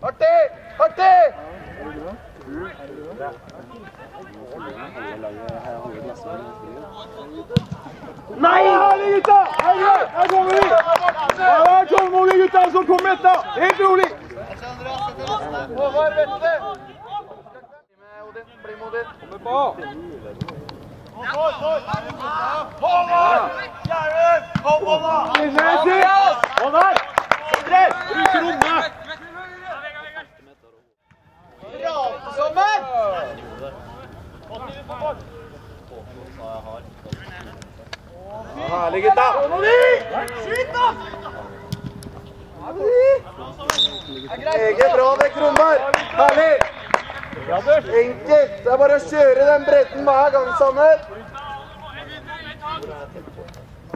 Artig! Artig! Nei! Herlig, gutta! Her, kommer vi! Her er tålmodige, gutta, som kommer etter! Helt rolig! Håvard, vet Håvard! Bli med, Odin. Bli med, Håvard! Kommer på! Håvard! Håvard! Sindre! Bruk rommet! Herlig, gutta! Skyt, da! Meget bra, det, Kronberg. Herlig. Enkelt. Det er bare å kjøre den bredden hver gang, Sanner.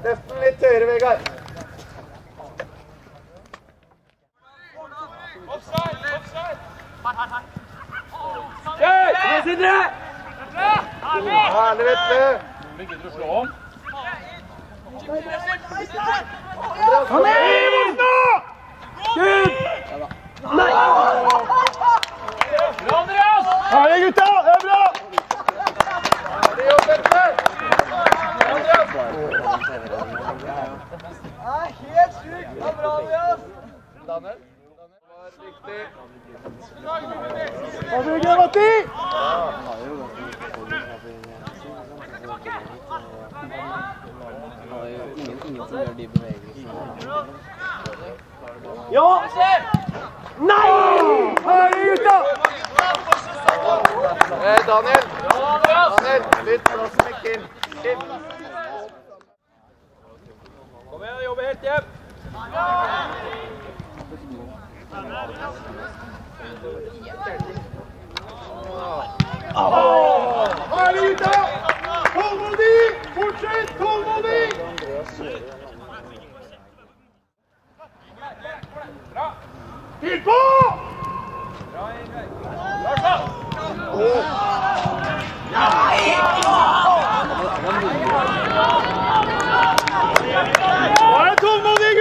Den litt høyere, Vegard. Kjør! Kom igjen, Sindre! Herlig, vet du. Kom igjen! nå! Skudd! Nei! Herlig, gutta! Det er bra! Helt sjukt. Det er bra, Andreas. Daniel. Riktig. Kom igjen, Matti! Ja! Nei! er gutta! Eh, Daniel. Daniel, litt plass med Kim. Kim. Kom igjen, jobbe helt hjem. Herlig, gutta! Tålmodig! Fortsett, tålmodig! Til på! Tålmodig!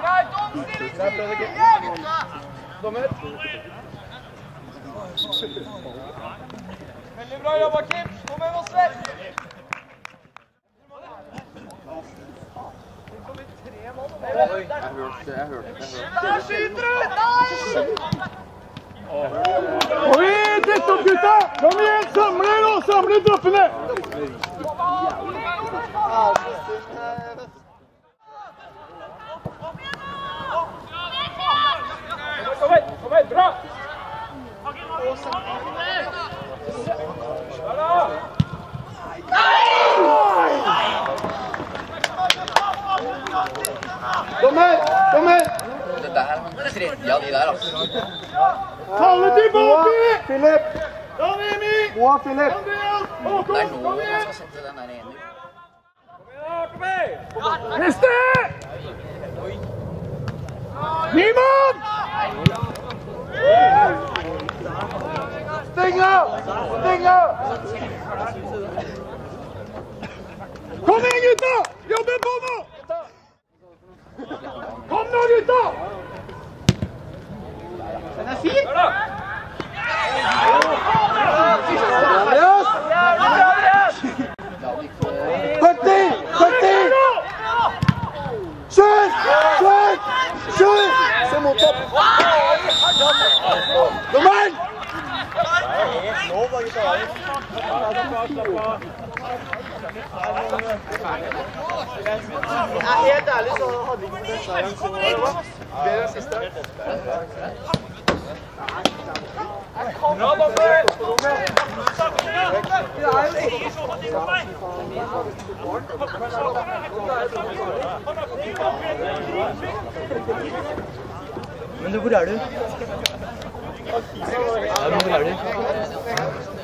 Greit, prøv. Dommer. Veldig bra jobba, Kim. Kom igjen, Åsveld. Der skyter du! Kom igjen, dette opp, gutta! Kom igjen, samle nå! Samle troppene! Kom igjen, kom igjen, bra! Dommer! Dommer! Det der er han tredje av de der, altså. Kalle tilbake! Philip! Dan Emi! Moa Philip! Andreas! Det er nå kom igjen! skal sette den der ene. Kom igjen! Neste! Nyman! Sting av! Sting av! Kom igjen, gutta! Jobbe på nå! Kom nå, gutta! Den er fin! Andreas! Parti! Parti! Kjør! Kjør! Kjør! Se motsatt. Nei, helt ærlig så hadde ikke den seieren så er enn siste. Bra, dommer! Men hvor er du? Ja, men hvor er du?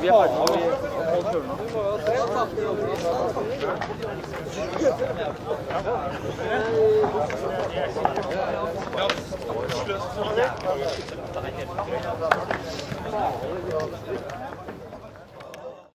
Vi er ferdige. med å kjøre nå.